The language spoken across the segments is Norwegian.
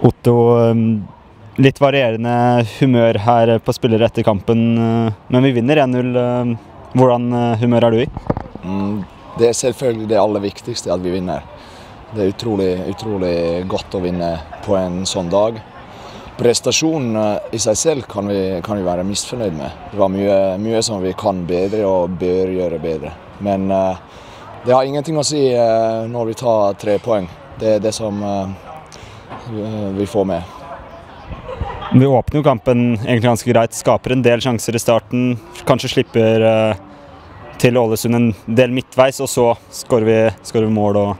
Otto, um, litt varierende humør her på spillere etter kampen, uh, men vi vinner 1-0. Um, hvordan uh, humør er du i? Mm, det er selvfølgelig det aller viktigste, at vi vinner. Det er utrolig, utrolig godt å vinne på en sånn dag. Prestasjonen uh, i seg selv kan vi, kan vi være misfornøyd med. Det var mye, mye, som vi kan bedre og bør gjøre bedre. Men uh, det har ingenting å si uh, når vi tar tre poeng. Det er det som vi får med. Vi åpner jo kampen egentlig ganske greit. Skaper en del sjanser i starten. Kanskje slipper uh, til Ålesund en del midtveis, og så skårer vi, vi, mål. og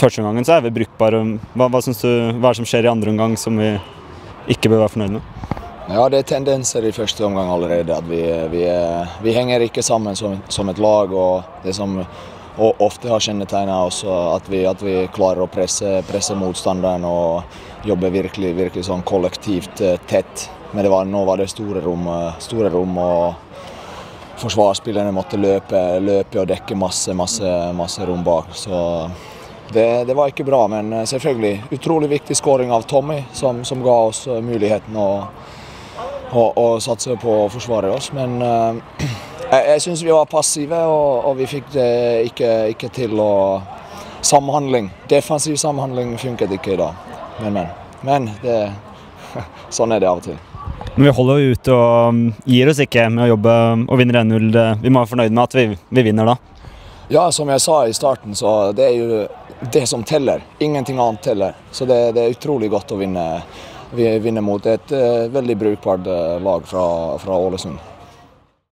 Første omgangen så er vi brukbare. Hva, hva, du, hva er det som skjer i andre omgang som vi ikke bør være fornøyd med? Ja, Det er tendenser i første omgang allerede. at Vi, vi, vi henger ikke sammen som, som, et lag. og Det som og ofte har kjennetegna også at vi, at vi, klarer å presse, presse, motstanderen og jobbe virkelig, virkelig sånn kollektivt eh, tett. Men var, nå var det store rom, eh, store rom og forsvarsspillerne måtte løpe, løpe og dekke masse, masse, masse rom bak. Så det, det, var ikke bra, men eh, selvfølgelig utrolig viktig skåring av Tommy, som, som ga oss muligheten å, å, å satse på å forsvare oss. Men uh, jeg, jeg syns vi var passive, og, og vi fikk det ikke, ikke, til å Samhandling. Defensiv samhandling funket ikke i dag. Men, men. Men det, sånn er det av og til. Men vi holder jo ut og um, gir oss ikke med å jobbe og vinner 1-0. Vi må være fornøyd med at vi, vi, vinner da. Ja, som jeg sa i starten, så det er jo det som teller. Ingenting annet teller. Så det, det er utrolig godt å vinne, vinne mot et uh, veldig brukbart uh, lag fra, fra Ålesund.